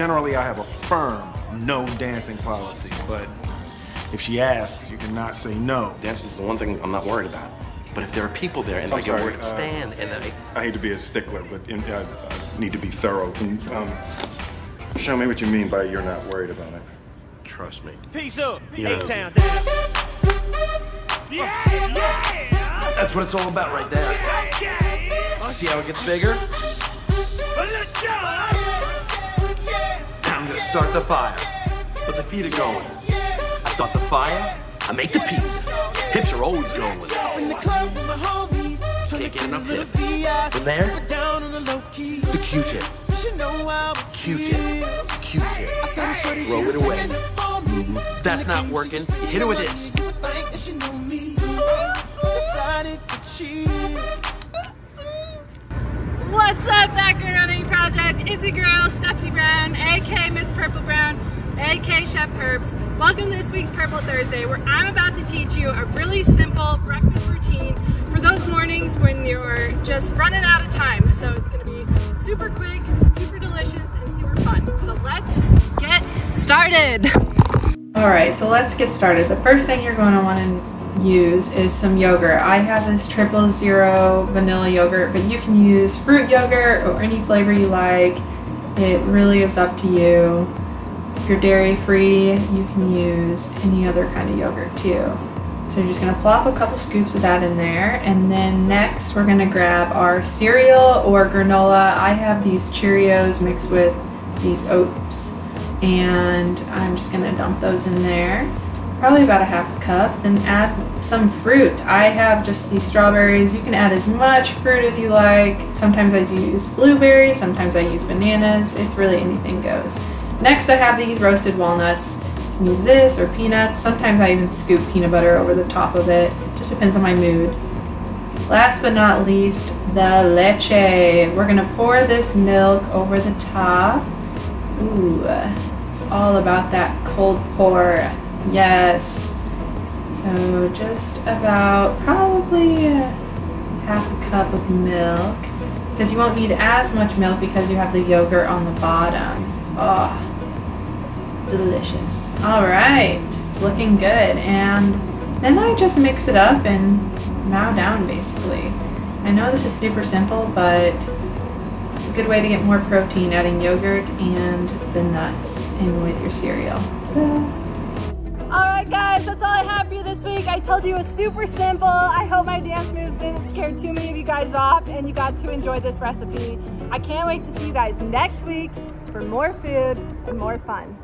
Generally, I have a firm no dancing policy, but if she asks, you cannot say no. Dancing's the one thing I'm not worried about. But if there are people there and I'm I get worried, uh, stand and I. I hate to be a stickler, but in, uh, I need to be thorough. Can you, um, show me what you mean by you're not worried about it. Trust me. Peace up, Yeah. A-Town. Yeah, yeah. That's what it's all about right there. See how it gets bigger? Start the fire. But the feet are going. I start the fire, I make the pizza. Hips are always going with it. Can't get enough hip. From there, the Q-tip. Q-tip. Q-tip. Throw it away. That's not working. You hit it with this. Girl, Stephanie Brown, aka Miss Purple Brown, aka Chef Herbs. Welcome to this week's Purple Thursday, where I'm about to teach you a really simple breakfast routine for those mornings when you're just running out of time. So it's gonna be super quick, super delicious, and super fun. So let's get started. All right, so let's get started. The first thing you're going to want to use is some yogurt. I have this triple zero vanilla yogurt, but you can use fruit yogurt or any flavor you like. It really is up to you. If you're dairy free, you can use any other kind of yogurt too. So you're just gonna plop a couple scoops of that in there, and then next we're gonna grab our cereal or granola. I have these Cheerios mixed with these oats, and I'm just gonna dump those in there probably about a half a cup. Then add some fruit. I have just these strawberries. You can add as much fruit as you like. Sometimes I use blueberries, sometimes I use bananas. It's really anything goes. Next, I have these roasted walnuts. You can use this or peanuts. Sometimes I even scoop peanut butter over the top of it. Just depends on my mood. Last but not least, the leche. We're gonna pour this milk over the top. Ooh, it's all about that cold pour. Yes. So just about probably half a cup of milk because you won't need as much milk because you have the yogurt on the bottom. Oh, delicious. All right, it's looking good. And then I just mix it up and mow down basically. I know this is super simple, but it's a good way to get more protein adding yogurt and the nuts in with your cereal. Guys, that's all I have for you this week. I told you it was super simple. I hope my dance moves didn't scare too many of you guys off and you got to enjoy this recipe. I can't wait to see you guys next week for more food and more fun.